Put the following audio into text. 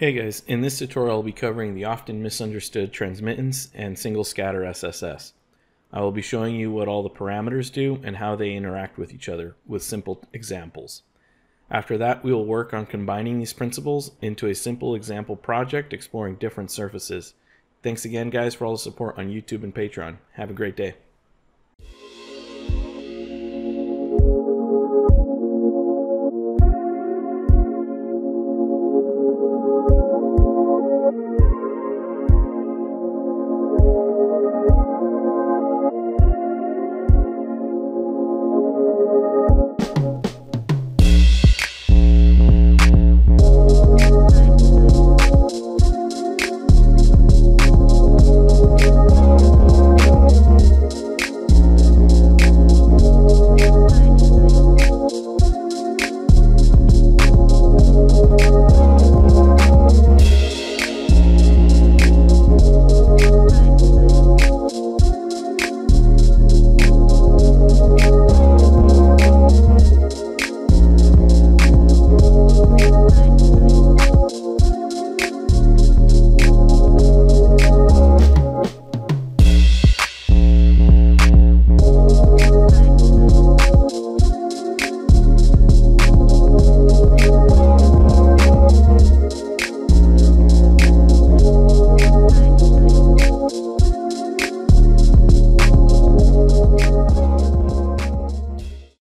Hey guys, in this tutorial I'll be covering the often misunderstood transmittance and single scatter SSS. I will be showing you what all the parameters do and how they interact with each other with simple examples. After that we will work on combining these principles into a simple example project exploring different surfaces. Thanks again guys for all the support on YouTube and Patreon. Have a great day.